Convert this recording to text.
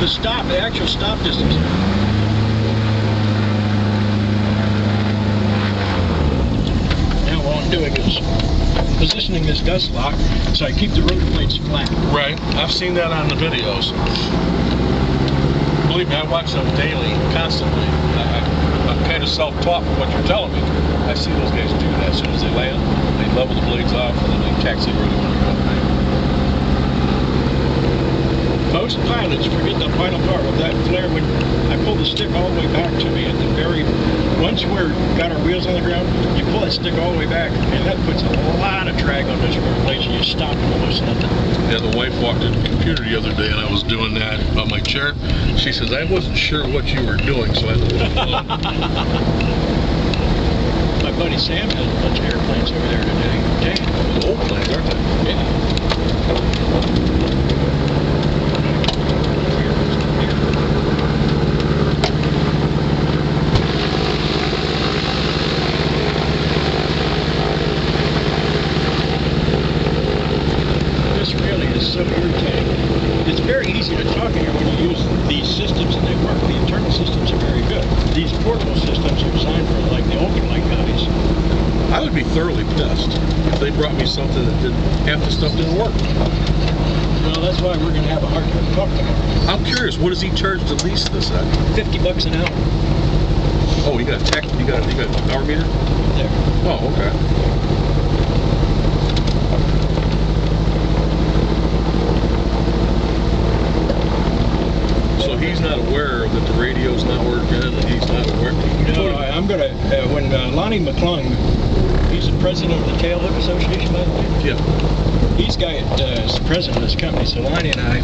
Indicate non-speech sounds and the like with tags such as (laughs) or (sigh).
The stop, the actual stop distance. Now what I'm doing is positioning this dust lock so I keep the rotor blades flat. Right. I've seen that on the videos. Believe me, I watch them daily, constantly. I, I'm kind of self-taught from what you're telling me. I see those guys do that. As soon as they land, they level the blades off and then they taxi rotor when they're up. Pilots forget the final part of that flare when I pull the stick all the way back to me at the very once we're got our wheels on the ground, you pull that stick all the way back and that puts a lot of drag on this blades and you stop and almost nothing. Yeah, the wife walked in the computer the other day and I was doing that on my chair. She says, I wasn't sure what you were doing, so I (laughs) My buddy Sam has a bunch of airplanes over there today. Old planes, aren't they? Yeah. This really is so irritating. It's very easy to talk here when you use these systems and they work. The internal systems are very good. These portable systems are designed for like the open light guys. I would be thoroughly pissed if they brought me something that did half the stuff didn't work. Well, that's why we're going to have a heart to talk tomorrow. I'm curious, what does he charge to lease this at? 50 bucks an hour. Oh, you got a tech, you got a, you got a power meter? There. Oh, okay. So he's not aware that the radio's not working, and he's not aware. No, I- I'm gonna, uh, when uh, Lonnie McClung, he's the president of the Tailhook Association, by the way. Yeah. He's got, uh, is the president of this company, so Lonnie and I